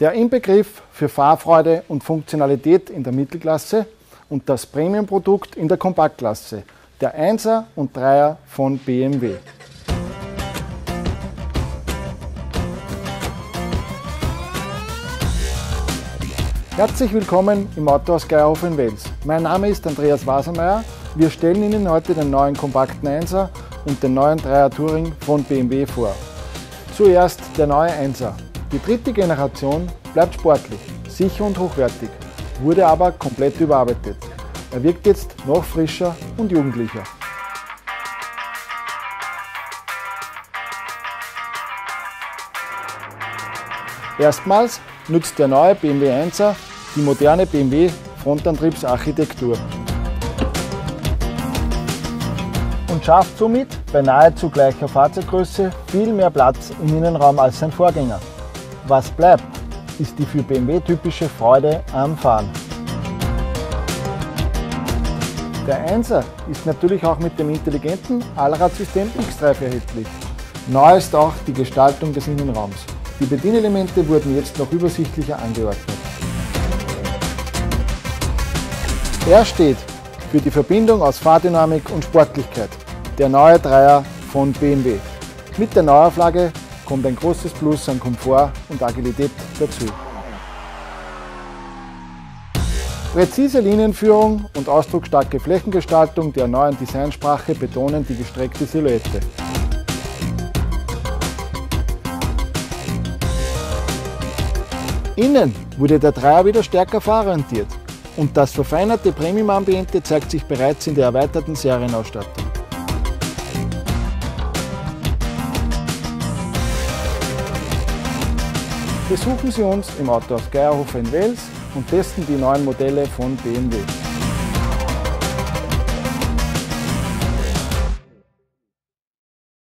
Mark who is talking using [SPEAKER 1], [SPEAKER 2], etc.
[SPEAKER 1] Der Inbegriff für Fahrfreude und Funktionalität in der Mittelklasse und das Premiumprodukt in der Kompaktklasse, der 1er und 3er von BMW. Herzlich willkommen im Autohaus Geierhof in Wels. Mein Name ist Andreas Wasermeier. Wir stellen Ihnen heute den neuen kompakten 1er und den neuen 3er Touring von BMW vor. Zuerst der neue 1er. Die dritte Generation bleibt sportlich, sicher und hochwertig, wurde aber komplett überarbeitet. Er wirkt jetzt noch frischer und jugendlicher. Erstmals nutzt der neue BMW 1er die moderne BMW Frontantriebsarchitektur und schafft somit bei nahezu gleicher Fahrzeuggröße viel mehr Platz im Innenraum als sein Vorgänger. Was bleibt, ist die für BMW typische Freude am Fahren. Der 1er ist natürlich auch mit dem intelligenten Allradsystem X-Drive erhältlich. Neu ist auch die Gestaltung des Innenraums. Die Bedienelemente wurden jetzt noch übersichtlicher angeordnet. Er steht für die Verbindung aus Fahrdynamik und Sportlichkeit, der neue Dreier von BMW. Mit der Neuauflage kommt ein großes Plus an Komfort und Agilität dazu. Präzise Linienführung und ausdrucksstarke Flächengestaltung der neuen Designsprache betonen die gestreckte Silhouette. Innen wurde der Dreier wieder stärker fahrorientiert und das verfeinerte Premium-Ambiente zeigt sich bereits in der erweiterten Serienausstattung. Besuchen Sie uns im Autohaus Geierhofer in Wels und testen die neuen Modelle von BMW.